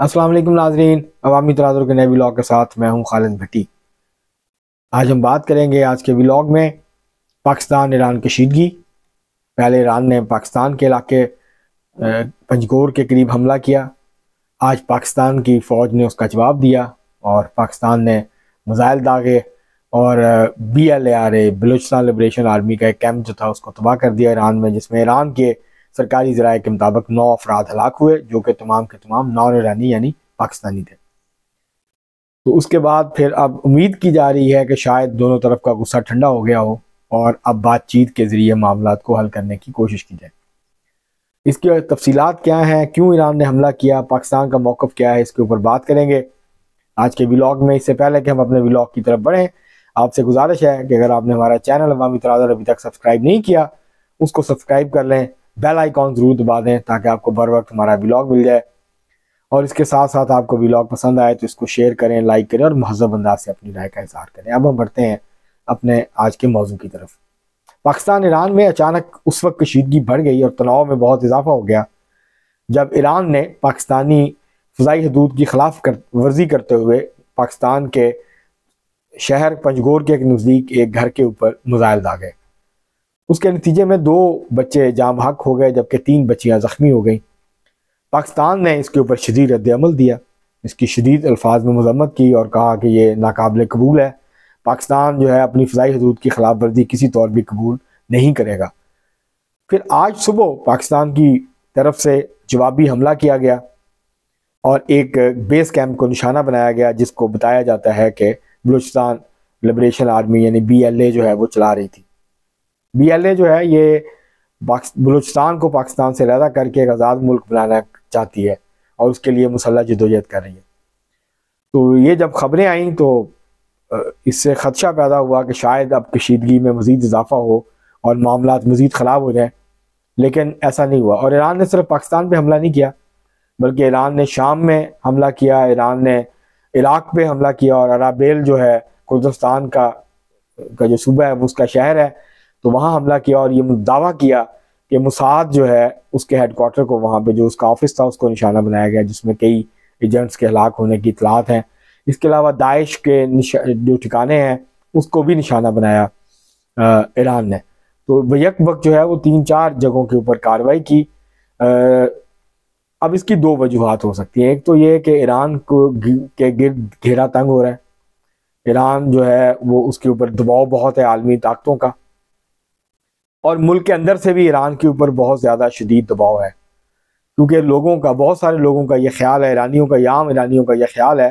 वालेकुम नाजरीन। अवामी तराजर के नए व्लॉग के साथ मैं हूँ खालिद भट्टी। आज हम बात करेंगे आज के व्लॉग में पाकिस्तान ईरान कशीदगी पहले ईरान ने पाकिस्तान के इलाके पंजगोर के करीब हमला किया। आज पाकिस्तान की फ़ौज ने उसका जवाब दिया और पाकिस्तान ने मज़ाइल दागे और B L A R A Balochistan liberation army का एक कैंप जो था उसको तबाह कर दिया ईरान में, जिसमें ईरान के सरकारी जराए के मुताबिक नौ अफराद हलाक हुए, जो कि तमाम के तमाम नॉन ईरानी यानी पाकिस्तानी थे। तो उसके बाद फिर अब उम्मीद की जा रही है कि शायद दोनों तरफ़ का गुस्सा ठंडा हो गया हो और अब बातचीत के ज़रिए मामला को हल करने की कोशिश की जाए। इसकी तफसीलात क्या हैं, क्यों ईरान ने हमला किया, पाकिस्तान का मौक़ क्या है, इसके ऊपर बात करेंगे। आज के व्लॉग में इससे पहले कि हम अपने व्लॉग की तरफ़ बढ़ें, आपसे गुजारिश है कि अगर आपने हमारा चैनल अवामी तराजर अभी तक सब्सक्राइब नहीं किया, उसको सब्सक्राइब कर लें बेल आइकॉन ज़रूर दबा दें ताकि आपको बर वक्त हमारा ब्लॉग मिल जाए। और इसके साथ साथ आपको ब्लॉग पसंद आए तो इसको शेयर करें लाइक करें और महजब अंदाज से अपनी राय का इजहार करें। अब हम बढ़ते हैं अपने आज के मौजू की तरफ़। पाकिस्तान ईरान में अचानक उस वक्त कशीदगी बढ़ गई और तनाव में बहुत इजाफा हो गया, जब ईरान ने पाकिस्तानी फ़जाई हदूद की खिलाफ कर, वर्जी करते हुए पाकिस्तान के शहर पंजगोर के नज़दीक एक घर के ऊपर मजाइल दागे उसके नतीजे में दो बच्चे जाम हक हो गए, जबकि तीन बच्चियाँ ज़ख्मी हो गई। पाकिस्तान ने इसके ऊपर शदीद रद्दमल दिया। इसकी शदीद अल्फाज में मजम्मत की और कहा कि ये नाकबिल कबूल है। पाकिस्तान जो है अपनी फ़जाई हदूद की खिलाफ वर्जी किसी तौर भी कबूल नहीं करेगा। फिर आज सुबह पाकिस्तान की तरफ़ से जवाबी हमला किया गया और एक बेस कैंप को निशाना बनाया गया, जिसको बताया जाता है कि बलूचिस्तान लिबरेशन आर्मी यानी बी एल ए जो है वो चला रही थी। बी एल ए जो है, ये बलूचिस्तान को पाकिस्तान से लहदा करके एक आज़ाद मुल्क बनाना चाहती है और उसके लिए मुसल्ह जदोजहद कर रही है। तो ये जब खबरें आई तो इससे खदशा पैदा हुआ कि शायद अब कशीदगी में मज़ीद इजाफा हो और मामला मज़ीद ख़राब हो जाए, लेकिन ऐसा नहीं हुआ। और ईरान ने सिर्फ़ पाकिस्तान पर हमला नहीं किया, बल्कि ईरान ने शाम में हमला किया, ईरान ने इराक पे हमला किया और अराबेल जो है, कुर्दस्तान का का जो सूबा है उसका शहर है तो वहाँ हमला किया और ये दावा किया कि मुसाद जो है उसके हेडकोार्टर को वहाँ पे जो उसका ऑफ़िस था उसको निशाना बनाया गया जिसमें कई एजेंट्स के हलाक होने की इतलात हैं। इसके अलावा दाइश के जो ठिकाने हैं उसको भी निशाना बनाया ईरान ने। तो यक वक्त जो है वो तीन चार जगहों के ऊपर कार्रवाई की। आ, अब इसकी दो वजूहत हो सकती हैं। एक तो ये कि ईरान को के गिर्द घेरा तंग हो रहा है। ईरान जो है वो उसके ऊपर दबाव बहुत है आलमी ताकतों का। और मुल्क के अंदर से भी ईरान के ऊपर बहुत ज़्यादा शदीद दबाव है। क्योंकि लोगों का, बहुत सारे लोगों का ये ख्याल है, ईरानियों का याम ईरानियों का यह ख्याल है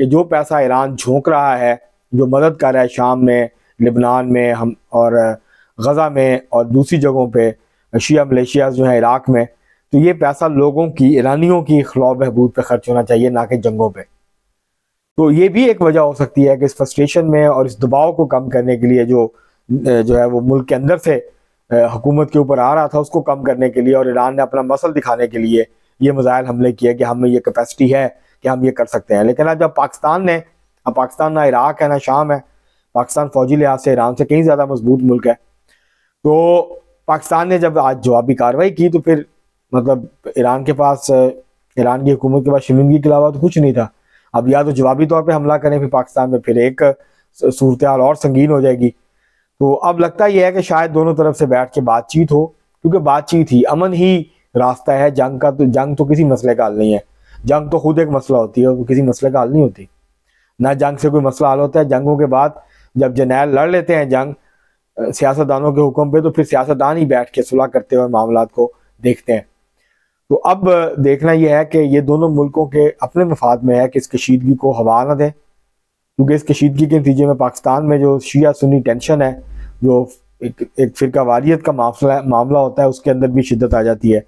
कि जो पैसा ईरान झोंक रहा है, जो मदद कर रहा है शाम में, लिबनान में, हम और गज़ा में और दूसरी जगहों पे, शिया, मलेशिया जो है इराक में तो ये पैसा लोगों की, ईरानियों की खलौ बहबूद पे खर्च होना चाहिए, ना कि जंगों पे। तो ये भी एक वजह हो सकती है कि इस फ्रस्ट्रेशन में और इस दबाव को कम करने के लिए जो जो है वो मुल्क के अंदर से हुकूमत के ऊपर आ रहा था उसको कम करने के लिए और ईरान ने अपना मसल दिखाने के लिए ये मजाइल हमले किए कि हमें ये कैपेसिटी है कि हम ये कर सकते हैं। लेकिन अब जब पाकिस्तान ने, अब पाकिस्तान ना इराक है, ना शाम है, पाकिस्तान फौजी लिहाज से ईरान से कहीं ज़्यादा मज़बूत मुल्क है। तो पाकिस्तान ने जब आज जवाबी कार्रवाई की तो फिर मतलब ईरान के पास, ईरान की हुकूमत के पास शर्मिंदगी के अलावा तो कुछ नहीं था। अब या तो जवाबी तौर पर हमला करें, फिर पाकिस्तान में फिर एक सूरत और संगीन हो जाएगी। तो अब लगता यह है कि शायद दोनों तरफ़ से बैठ के बातचीत हो, क्योंकि बातचीत ही अमन ही रास्ता है। जंग का तो जंग तो किसी मसले का हल नहीं है। जंग तो खुद एक मसला होती है वो किसी मसले का हल नहीं होती। ना जंग से कोई मसला हल होता है। जंगों के बाद जब जर्नैल लड़ लेते हैं जंग सियासतदानों के हुक्म पे तो फिर सियासतदान ही बैठ के सुलह करते हुए मामला को देखते हैं। तो अब देखना यह है कि ये दोनों मुल्कों के अपने मफाद में है कि इस कशीदगी को हवा ना दें। क्योंकि इस कशीदगी के नतीजे में पाकिस्तान में जो शिया सुन्नी टेंशन है जो एक एक फिरका वारियत का मामला मामला होता है उसके अंदर भी शिद्दत आ जाती है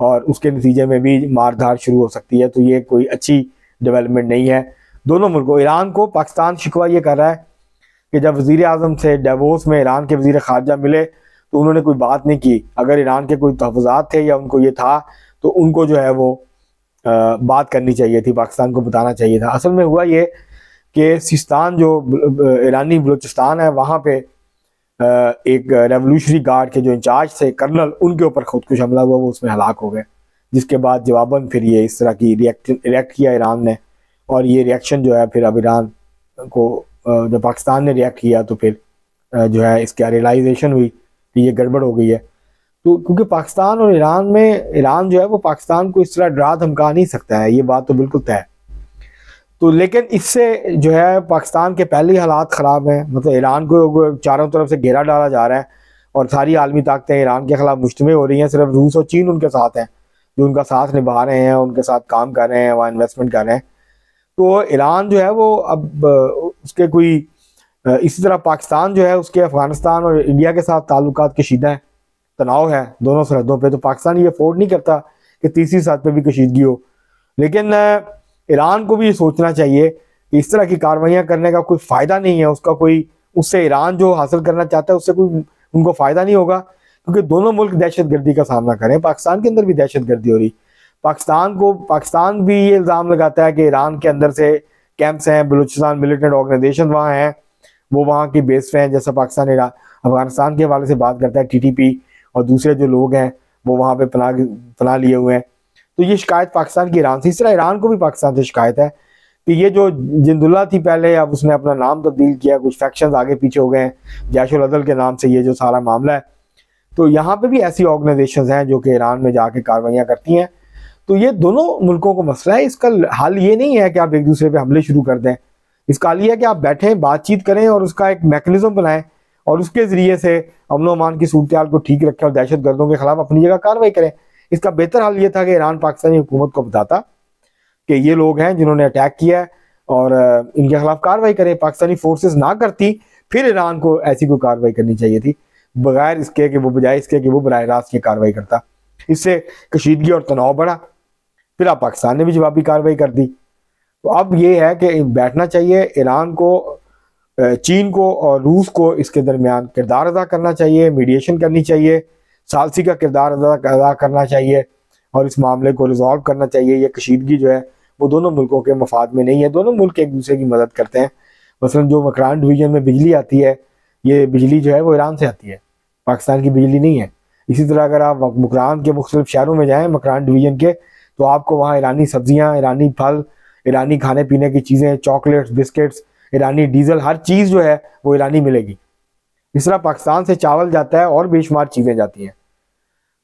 और उसके नतीजे में भी मारधार शुरू हो सकती है। तो ये कोई अच्छी डेवलपमेंट नहीं है। दोनों मुल्कों ईरान को पाकिस्तान शिकवा ये कर रहा है कि जब वज़ी अजम से डेवोस में ईरान के वज़ीर खारजा मिले तो उन्होंने कोई बात नहीं की। अगर ईरान के कोई तहफ़ात थे या उनको ये था तो उनको जो है वो आ, बात करनी चाहिए थी पाकिस्तान को बताना चाहिए था। असल में हुआ ये कि सिस्तान जो ईरानी बलूचिस्तान है, वहाँ पे एक रेवोल्यूशनरी गार्ड के जो इंचार्ज थे, कर्नल, उनके ऊपर खुदकुश हमला हुआ, वो उसमें हलाक हो गए। जिसके बाद जवाबन फिर ये इस तरह की रिएक्ट रिएक्ट किया ईरान ने। और ये रिएक्शन जो है, फिर अब ईरान को जब पाकिस्तान ने रिएक्ट किया तो फिर जो है, इसका रियलाइजेशन हुई कि ये गड़बड़ हो गई है। तो क्योंकि पाकिस्तान और ईरान में, ईरान जो है, वो पाकिस्तान को इस तरह डरा धमका नहीं सकता है, ये बात तो बिल्कुल तय है। तो लेकिन इससे जो है पाकिस्तान के पहले ही हालात ख़राब हैं। मतलब ईरान को चारों तरफ़ से घेरा डाला जा रहा है और सारी आलमी ताकतें ईरान के खिलाफ मुश्तम हो रही हैं। सिर्फ़ रूस और चीन उनके साथ हैं, जो उनका साथ निभा रहे हैं, उनके साथ काम कर रहे हैं, वहाँ इन्वेस्टमेंट कर रहे हैं। तो ईरान जो है वो अब, उसके कोई, इसी तरह पाकिस्तान जो है उसके अफ़गानिस्तान और इंडिया के साथ ताल्लुक कशीदा हैं, तनाव है दोनों सरहदों पर तो पाकिस्तान ये अफोर्ड नहीं करता कि तीसरी साथ पर भी कशीदगी हो। लेकिन ईरान को भी ये सोचना चाहिए कि इस तरह की कार्रवाइयाँ करने का कोई फ़ायदा नहीं है, उसका कोई, उससे ईरान जो हासिल करना चाहता है, उससे कोई उनको फ़ायदा नहीं होगा। क्योंकि दोनों मुल्क दहशत गर्दी का सामना करें पाकिस्तान के अंदर भी दहशत गर्दी हो रही। पाकिस्तान को, पाकिस्तान भी ये इल्ज़ाम लगाता है कि ईरान के अंदर से कैंप्स हैं, बलूचिस्तान मिलिटेंट ऑर्गेनाइजेशन वहाँ हैं, वो वहाँ की बेस हैं, जैसा पाकिस्तान ईरान अफ़गानिस्तान के हवाले से बात करता है टीटीपी और दूसरे जो लोग हैं, वो वहाँ पे पना पना लिए हुए हैं। तो ये शिकायत पाकिस्तान की ईरान से, इस तरह ईरान को भी पाकिस्तान से शिकायत है कि ये जो जिंदुल्ला थी पहले, अब उसने अपना नाम तब्दील किया, कुछ फैक्शन आगे पीछे हो गए हैं, जैशुल अदल के नाम से ये जो सारा मामला है। तो यहाँ पे भी ऐसी ऑर्गेनाइजेशन हैं जो कि ईरान में जाके कार्रवाइयाँ करती हैं। तो ये दोनों मुल्कों को मसला है, इसका हल ये नहीं है कि आप एक दूसरे पे हमले शुरू कर दें। इसका हल ये है कि आप बैठें, बातचीत करें और उसका एक मैकेनिज्म बनाएँ और उसके ज़रिए से अमनो अमान की सूरत को ठीक रखें और दहशत गर्दों के खिलाफ अपनी जगह कार्रवाई करें। इसका बेहतर हल ये था कि ईरान पाकिस्तानी हुकूमत को बताता कि ये लोग हैं जिन्होंने अटैक किया है और इनके खिलाफ कार्रवाई करें। पाकिस्तानी फोर्सेस ना करती, फिर ईरान को ऐसी कोई कार्रवाई करनी चाहिए थी, बगैर इसके कि वो, बजाय इसके कि वो बर रास्त की कार्रवाई करता। इससे कशीदगी और तनाव बढ़ा। फिर आप पाकिस्तान ने भी जवाबी कार्रवाई कर दी। तो अब ये है कि बैठना चाहिए, ईरान को चीन को और रूस को इसके दरमियान किरदार अदा करना चाहिए मीडिएशन करनी चाहिए। सालसी का किरदार अदा करना चाहिए और इस मामले को रिजॉल्व करना चाहिए। यह कशीदगी जो है, वो दोनों मुल्कों के मफाद में नहीं है। दोनों मुल्क एक दूसरे की मदद करते हैं। मसलन जो मकरान डिवीज़न में बिजली आती है, ये बिजली जो है वो ईरान से आती है। पाकिस्तान की बिजली नहीं है। इसी तरह अगर आप मकरान के मुख्तलिफ़ शहरों में जाएँ, मकरान डिवीज़न के तो आपको वहाँ ईरानी सब्ज़ियाँ, ईरानी फल, ईरानी खाने पीने की चीज़ें चॉकलेट्स बिस्किट्स ईरानी डीजल हर चीज़ जो है वो ईरानी मिलेगी। इस तरह पाकिस्तान से चावल जाता है और बेशुमार चीज़ें जाती हैं।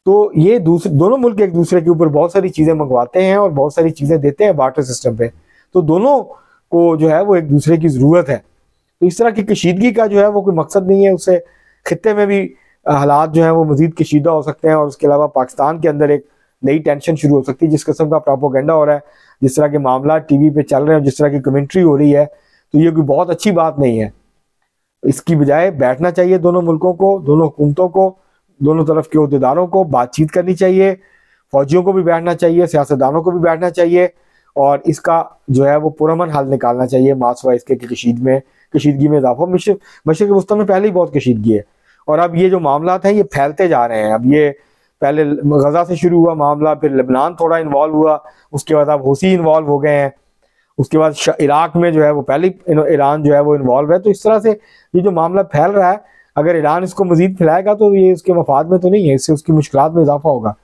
तो ये दूसरे, दोनों मुल्क एक दूसरे के ऊपर बहुत सारी चीज़ें मंगवाते हैं और बहुत सारी चीज़ें देते हैं वाटर सिस्टम पे। तो दोनों को जो है वो एक दूसरे की ज़रूरत है। तो इस तरह की कशीदगी का जो है वो कोई मकसद नहीं है उससे खत्े में भी हालात जो है वो मजीद कशीदा हो सकते हैं और उसके अलावा पाकिस्तान के अंदर एक नई टेंशन शुरू हो सकती है, जिस किस्म का प्रापोगेंडा हो रहा है, जिस तरह के मामला टीवी पे चल रहे हैं जिस तरह की कमेंट्री हो रही है तो ये कोई बहुत अच्छी बात नहीं है। इसकी बजाय बैठना चाहिए दोनों मुल्कों को, दोनों हुकूमतों को दोनों तरफ़ के अहदेदारों को बातचीत करनी चाहिए, फौजियों को भी बैठना चाहिए, सियासतदानों को भी बैठना चाहिए और इसका जो है वो पुरमन हल निकालना चाहिए मासवा इसके कशीद में, कशीदगी में इजाफा। मशरक मशरक वस्ती में पहले ही बहुत कशीदगी है और अब ये जो मामला हैं, ये फैलते जा रहे हैं। अब ये पहले गजा से शुरू हुआ मामला, फिर लेबनान थोड़ा इन्वॉल्व हुआ, उसके बाद अब हुसी इन्वॉल्व हो गए हैं। उसके बाद इराक में जो है वो पहले ईरान जो है वो इन्वॉल्व है। तो इस तरह से ये जो मामला फैल रहा है अगर ईरान इसको मजीद फैलाएगा तो ये उसके मफाद में तो नहीं है, इससे उसकी मुश्किल में इजाफा होगा।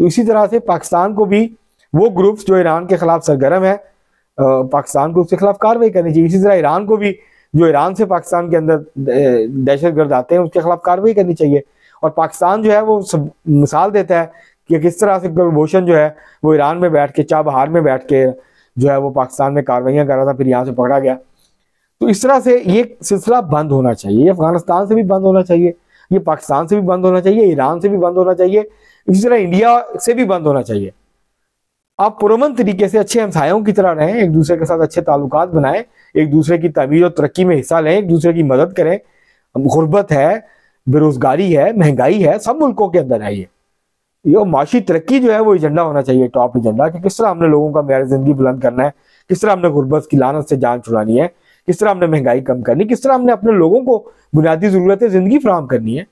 तो इसी तरह से पाकिस्तान को भी वो ग्रुप्स जो ईरान के खिलाफ सरगर्म है पाकिस्तान को उसके खिलाफ कार्रवाई करनी चाहिए। इसी तरह ईरान को भी जो ईरान से पाकिस्तान के अंदर दहशत गर्द आते हैं, उसके खिलाफ कार्रवाई करनी चाहिए। और पाकिस्तान जो है वो सब मिसाल देता है कि किस तरह से कुलभूषण जो है वो ईरान में बैठ के, चाबहार में बैठ के जो है वो पाकिस्तान में कार्रवाइयाँ कर रहा था, फिर यहाँ से पकड़ा गया। तो इस तरह से ये सिलसिला बंद होना चाहिए। अफ़गानिस्तान से भी बंद होना चाहिए, ये पाकिस्तान से भी बंद होना चाहिए, ईरान से भी बंद होना चाहिए, इसी तरह इंडिया से भी बंद होना चाहिए। आप पुरमन तरीके से अच्छे हमसायों की तरह रहें, एक दूसरे के साथ अच्छे ताल्लुक बनाएँ, एक दूसरे की तमीर और तरक्की में हिस्सा लें, एक दूसरे की मदद करें। गुर्बत है, बेरोजगारी है, महँगाई है, सब मुल्कों के अंदर है ये। माशी तरक्की जो है वो एजेंडा होना चाहिए, टॉप एजेंडा, कि किस तरह हमने लोगों का मेरी ज़िंदगी बुलंद करना है, किस तरह हमने गुर्बत की लानत से जान छुड़ानी है। किस तरह हमने महँगाई कम करनी, किस तरह हमने अपने लोगों को बुनियादी जरूरतें ज़िंदगी फ्राहम करनी है।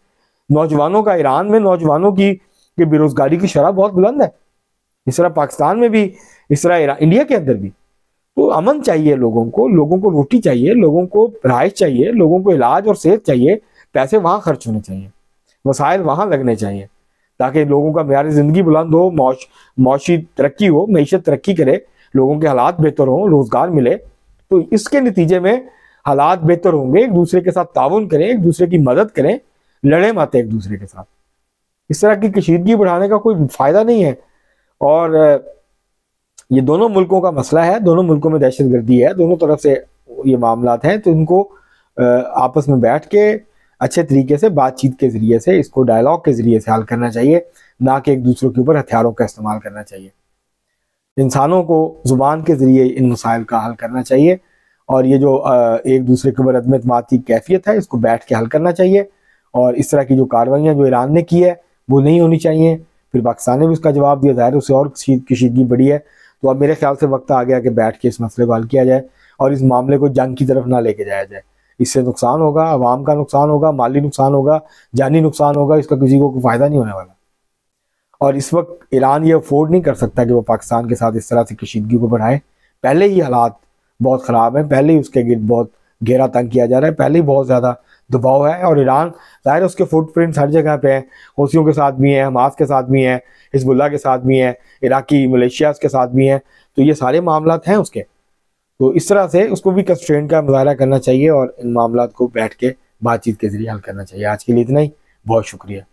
नौजवानों का ईरान में, नौजवानों की बेरोजगारी की शरह बहुत बुलंद है। इस तरह पाकिस्तान में भी, इस तरह इंडिया के अंदर भी। तो अमन चाहिए लोगों को लोगों को रोटी चाहिए, लोगों को रहायश चाहिए, लोगों को इलाज और सेहत चाहिए, पैसे वहाँ खर्च होने चाहिए वसाइल वहाँ लगने चाहिए, ताकि लोगों का म्यार ज़िंदगी बुलंद हो मौशी तरक्की हो, मीशत तरक्की करे, लोगों के हालात बेहतर हों, रोज़गार मिले तो इसके नतीजे में हालात बेहतर होंगे, एक दूसरे के साथ ताउन करें, एक दूसरे की मदद करें, लड़े माते एक दूसरे के साथ। इस तरह की कशीदगी बढ़ाने का कोई फ़ायदा नहीं है। और ये दोनों मुल्कों का मसला है, दोनों मुल्कों में दहशत गर्दी है, दोनों तरफ़ से ये मामला हैं तो इनको आपस में बैठ के अच्छे तरीके से, बातचीत के ज़रिए से, इसको डायलॉग के ज़रिए से हल करना चाहिए, ना कि एक दूसरे के ऊपर हथियारों का इस्तेमाल करना चाहिए। इंसानों को ज़ुबान के ज़रिए इन मसाइल का हल करना चाहिए और ये जो एक दूसरे के ऊपर अदम की कैफियत है, इसको बैठ के हल करना चाहिए। और इस तरह की जो कार्रवाइयाँ जो ईरान ने की है, वो नहीं होनी चाहिए। फिर पाकिस्तान ने भी उसका जवाब दिया, ज़ाहिर उससे और कशीदगी बढ़ी है। तो अब मेरे ख्याल से वक्त आ गया कि बैठ के इस मसले को हल किया जाए और इस मामले को जंग की तरफ़ ना लेके जाया जाए। इससे नुकसान होगा, आवाम का नुकसान होगा, माली नुकसान होगा, जानी नुकसान होगा, इसका किसी को फ़ायदा नहीं होने वाला। और इस वक्त ईरान ये अफोर्ड नहीं कर सकता कि वो पाकिस्तान के साथ इस तरह से कशीदगी को बढ़ाए। पहले ही हालात बहुत ख़राब हैं, पहले ही उसके गिर्द बहुत गहरा तंग किया जा रहा है, पहले ही बहुत ज़्यादा दबाव है और ईरान, ज़ाहिर उसके फुटप्रिंट्स हर जगह पे हैं हौसियों के साथ भी हैं, हमास के साथ भी हैं हिजबुल्ला के साथ भी हैं, इराकी मलेशिया के साथ भी हैं तो ये सारे मामला हैं उसके। तो इस तरह से उसको भी कंस्ट्रेंट का मुजाहरा करना चाहिए और इन मामला को बैठ के बातचीत के ज़रिए हल करना चाहिए। आज के लिए इतना ही। बहुत शुक्रिया।